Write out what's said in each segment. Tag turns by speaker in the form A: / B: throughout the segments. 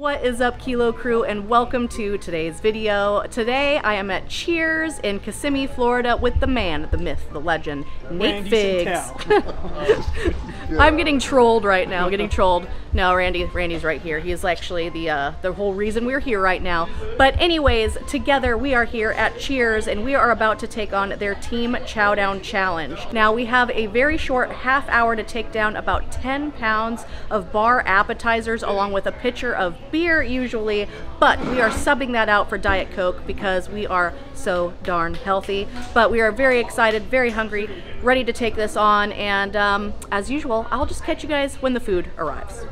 A: What is up Kilo Crew and welcome to today's video. Today I am at Cheers in Kissimmee, Florida with the man, the myth, the legend, Nate
B: Randy
A: Figgs.
B: Santel.
A: I'm getting trolled right now, getting trolled. No, Randy, Randy's right here. He is actually the uh, the whole reason we're here right now. But anyways, together we are here at Cheers and we are about to take on their Team Chowdown Challenge. Now we have a very short half hour to take down about 10 pounds of bar appetizers along with a pitcher of beer usually, but we are subbing that out for Diet Coke because we are so darn healthy. But we are very excited, very hungry, ready to take this on, and um, as usual, I'll just catch you guys when the food arrives.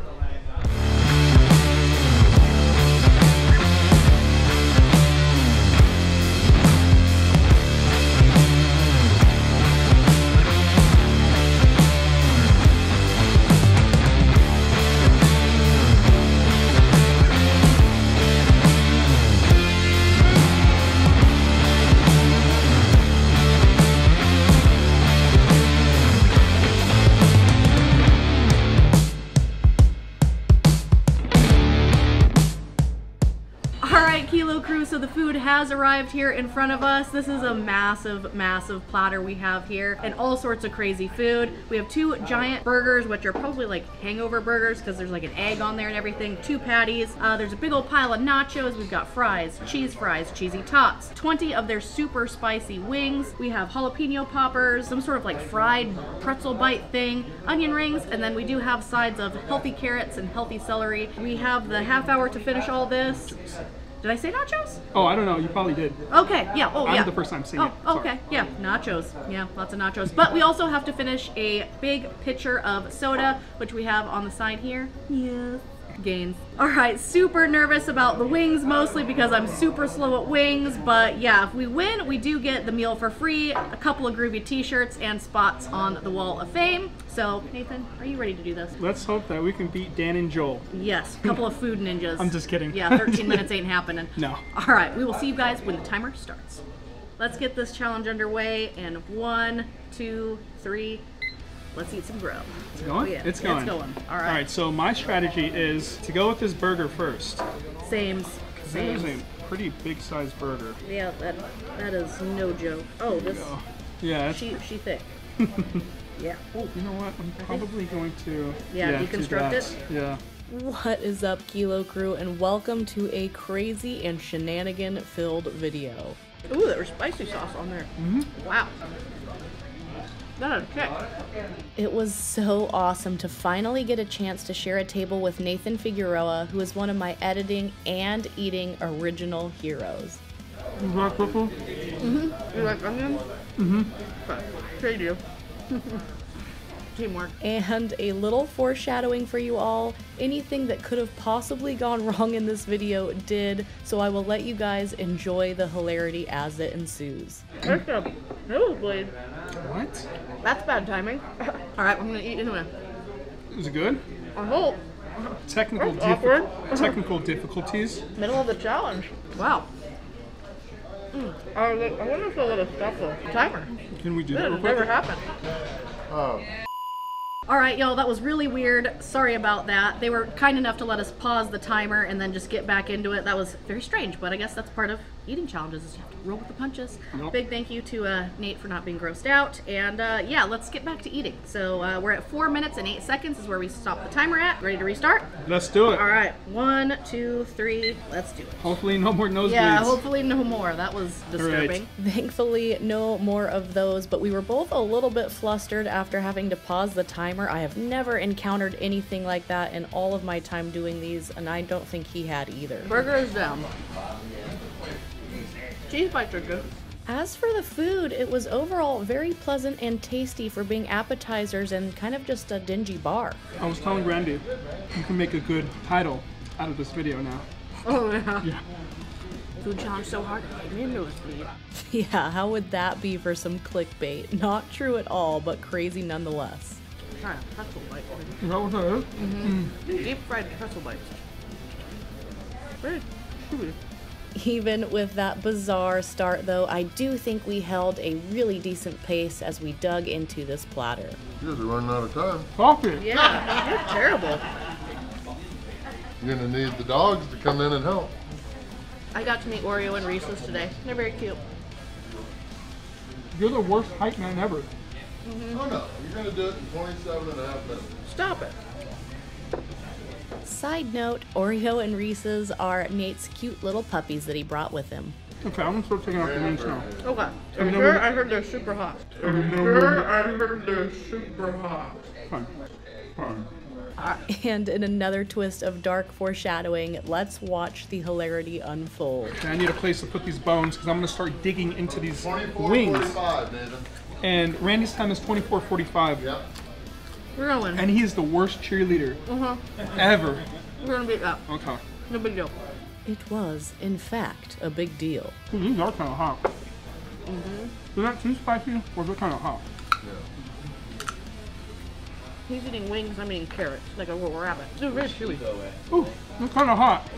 A: Crew, so the food has arrived here in front of us. This is a massive, massive platter we have here and all sorts of crazy food. We have two giant burgers, which are probably like hangover burgers because there's like an egg on there and everything, two patties. Uh, there's a big old pile of nachos. We've got fries, cheese fries, cheesy tots, 20 of their super spicy wings. We have jalapeno poppers, some sort of like fried pretzel bite thing, onion rings, and then we do have sides of healthy carrots and healthy celery. We have the half hour to finish all this. Did I say nachos?
B: Oh, I don't know. You probably did.
A: Okay, yeah. Oh,
B: I'm
A: yeah.
B: the first time seeing
A: oh,
B: it. Sorry.
A: okay, yeah. Nachos. Yeah, lots of nachos. But we also have to finish a big pitcher of soda, which we have on the side here. Yes. Gains. All right, super nervous about the wings mostly because I'm super slow at wings. But yeah, if we win, we do get the meal for free, a couple of groovy t-shirts, and spots on the Wall of Fame. So, Nathan, are you ready to do this?
B: Let's hope that we can beat Dan and Joel.
A: Yes, a couple of food ninjas.
B: I'm just kidding.
A: Yeah, 13 minutes ain't happening.
B: No.
A: All right, we will see you guys when the timer starts. Let's get this challenge underway in one, two, three. Let's eat some grub.
B: It's going?
A: Oh, yeah,
B: It's going.
A: It's going. All right.
B: All right, so my strategy is to go with this burger first.
A: Same.
B: That is a pretty big size burger.
A: Yeah, that that is no joke. Oh, this
B: yeah.
A: She she thick. yeah.
B: oh, you know what? I'm probably going to
A: Yeah,
B: do
A: deconstruct it?
B: Yeah.
A: What is up, Kilo Crew, and welcome to a crazy and shenanigan filled video. Ooh, there was spicy sauce on there. Mm-hmm. Wow. Is kick. It was so awesome to finally get a chance to share a table with Nathan Figueroa, who is one of my editing and eating original heroes.
B: You like purple?
A: You like onions? Mm-hmm. Sure you do. Teamwork. And a little foreshadowing for you all. Anything that could have possibly gone wrong in this video did, so I will let you guys enjoy the hilarity as it ensues. That's a nosebleed.
B: What?
A: That's bad timing. Alright, I'm gonna eat anyway.
B: Is it good?
A: I hope.
B: Technical,
A: That's
B: diffi- technical difficulties.
A: Middle of the challenge. Wow. Mm. I, I wonder if they'll let us stop the timer.
B: Can we do
A: That
B: that real
A: never
B: quick?
A: happened. All right, y'all, that was really weird. Sorry about that. They were kind enough to let us pause the timer and then just get back into it. That was very strange, but I guess that's part of eating challenges is you have to roll with the punches.
B: Yep.
A: Big thank you to uh, Nate for not being grossed out. And uh, yeah, let's get back to eating. So uh, we're at four minutes and eight seconds is where we stop the timer at. Ready to restart?
B: Let's do it.
A: All right, one, two, three, let's do it.
B: Hopefully, no more nosebleeds.
A: Yeah, hopefully no more. That was disturbing.
B: right.
A: Thankfully, no more of those, but we were both a little bit flustered after having to pause the timer. I have never encountered anything like that in all of my time doing these, and I don't think he had either. Burger is down. Cheese bites are good. As for the food, it was overall very pleasant and tasty for being appetizers and kind of just a dingy bar.
B: I was telling Randy, you can make a good title out of this video now.
A: Oh, yeah.
B: Yeah.
A: Food challenge so hard, it made me nosebleed. Yeah, how would that be for some clickbait? Not true at all, but crazy nonetheless. Try a pretzel bite.
B: Is that what that is? Mm-hmm. Mm.
A: Deep fried pretzel bites. Very chewy. Even with that bizarre start, though, I do think we held a really decent pace as we dug into this platter.
C: You guys are running out of time.
B: Coffee.
A: Yeah, you're terrible.
C: You're gonna need the dogs to come in and help.
A: I got to meet Oreo and Reese's today. They're very cute.
B: You're the worst hype man ever.
C: Oh no, you're gonna do it in 27 and a half minutes.
A: Stop it.
D: Side note, Oreo and Reese's are Nate's cute little puppies that he brought with him.
B: Okay, I'm gonna start taking off the wings now.
A: Okay.
B: Are
A: I'm sure I heard they're super hot.
B: Sure,
A: I heard they're super hot.
B: Fine. Fine.
D: And in another twist of dark foreshadowing, let's watch the hilarity unfold.
B: Okay, I need a place to put these bones because I'm gonna start digging into these wings. And Randy's time is 24:45,
C: Yep.
A: We're gonna win.
B: and he is the worst cheerleader ever.
A: We're gonna beat that.
B: Okay.
A: No big deal.
D: It was, in fact, a big deal.
B: Ooh, these are kind of hot. Mm-hmm. Is that too spicy, or is it kind of hot? Yeah.
A: He's eating wings. I'm eating carrots, like a little rabbit. They're very chewy.
B: Ooh, they're kind of hot.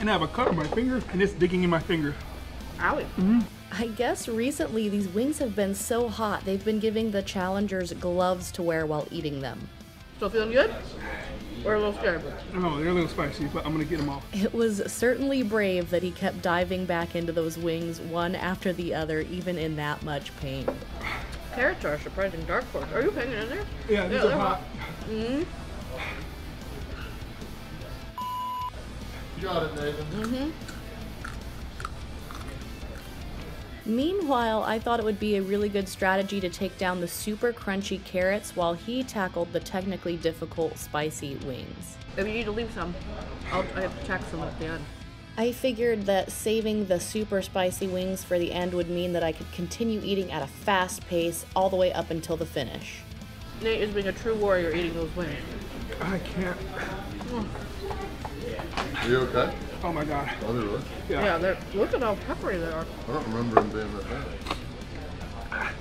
B: And I have a cut on my finger, and it's digging in my finger.
A: Owie.
D: I guess recently these wings have been so hot, they've been giving the challengers gloves to wear while eating them.
A: Still feeling good? Or a little scared?
B: Oh, they're a little spicy, but I'm gonna get them off.
D: It was certainly brave that he kept diving back into those wings one after the other, even in that much pain.
A: Carrots are a surprising dark horse. Are you hanging in there?
B: Yeah, these
A: Yeah,
B: are
A: they're
B: hot.
C: You got it, Nathan. Mm-hmm.
D: Meanwhile, I thought it would be a really good strategy to take down the super crunchy carrots while he tackled the technically difficult spicy wings.
A: If you need to leave some, I'll, I have to check some at the end.
D: I figured that saving the super spicy wings for the end would mean that I could continue eating at a fast pace all the way up until the finish.
A: Nate is being a true warrior eating those wings.
B: I can't.
C: Are you okay?
B: Oh my god.
C: Are they really?
B: Yeah.
A: Yeah, they're, look at how peppery they are.
C: I don't remember them being that bad.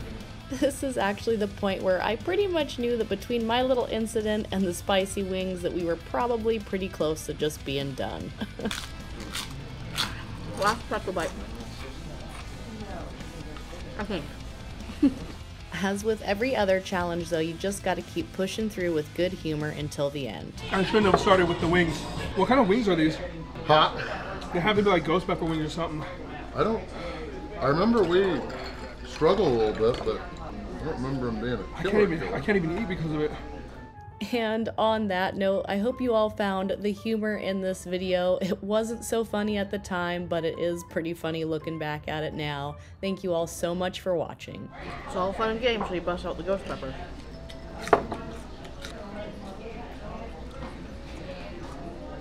D: This is actually the point where I pretty much knew that between my little incident and the spicy wings that we were probably pretty close to just being done.
A: Last pretzel bite. I think.
D: As with every other challenge though, you just gotta keep pushing through with good humor until the end.
B: I shouldn't have started with the wings. What kind of wings are these?
C: Hot.
B: They have to be like ghost pepper wings or something.
C: I don't. I remember we struggled a little bit, but I don't remember them being a
B: I
C: killer.
B: can't even.
C: killer.
B: I can't even eat because of it.
D: And on that note, I hope you all found the humor in this video. It wasn't so funny at the time, but it is pretty funny looking back at it now. Thank you all so much for watching.
A: It's all fun and games till you bust out the ghost pepper.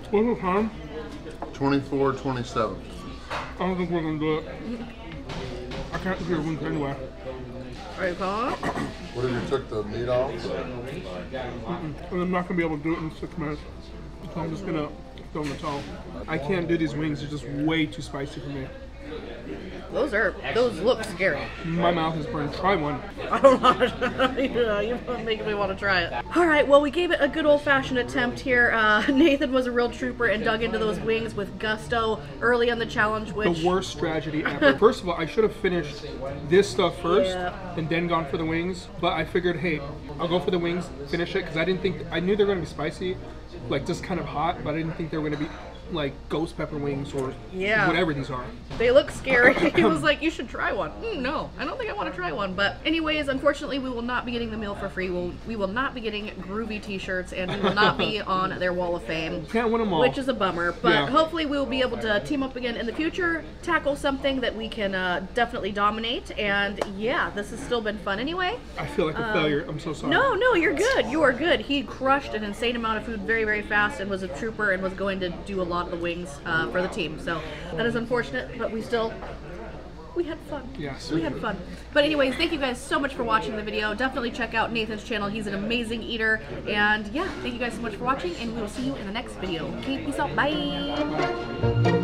B: What's the time?
C: 24, 27.
B: I don't think we're gonna do it. I can't hear your wings anyway.
A: Are you calling it?
C: What if you took the meat off?
B: I'm not gonna be able to do it in six minutes. So I'm just gonna throw in the towel. I can't do these wings. They're just way too spicy for me.
A: Those are, those look scary.
B: My mouth is burned. Try one.
A: I don't know. you are making me want to try it. All right, well, we gave it a good old fashioned attempt here. Uh, Nathan was a real trooper and dug into those wings with gusto early on the challenge, which.
B: The worst strategy ever. First of all, I should have finished this stuff first
A: Yeah.
B: and then gone for the wings. But I figured, hey, I'll go for the wings, finish it, because I didn't think I knew they were gonna be spicy, like just kind of hot, but I didn't think they were gonna be like ghost pepper wings or
A: Yeah.
B: whatever these are.
A: They look scary. he was like, "You should try one." Mm, no, I don't think I want to try one. But anyways, unfortunately, we will not be getting the meal for free. We'll, we will not be getting groovy T-shirts, and we will not be on their wall of fame.
B: Can't win them all.
A: Which is a bummer, but
B: Yeah.
A: hopefully we will be able to team up again in the future, tackle something that we can uh, definitely dominate, and yeah, this has still been fun anyway.
B: I feel like a failure. I'm so sorry.
A: Um, No, no, you're good. You are good. He crushed an insane amount of food very, very fast and was a trooper and was going to do a lot of the wings uh, for the team. So that is unfortunate, but we still we had fun.
B: Yes.
A: We had fun. But anyways, thank you guys so much for watching the video. Definitely check out Nathan's channel. He's an amazing eater. And yeah, thank you guys so much for watching and we will see you in the next video. Okay, peace out. Bye.